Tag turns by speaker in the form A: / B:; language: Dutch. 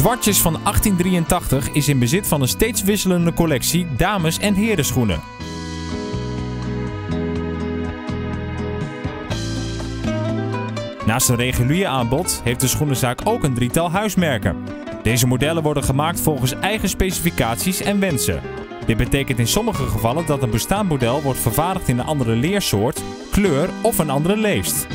A: Zwartjes van 1883 is in bezit van een steeds wisselende collectie dames- en herenschoenen. Naast een regulier aanbod heeft de schoenenzaak ook een drietal huismerken. Deze modellen worden gemaakt volgens eigen specificaties en wensen. Dit betekent in sommige gevallen dat een bestaand model wordt vervaardigd in een andere leersoort, kleur of een andere leest.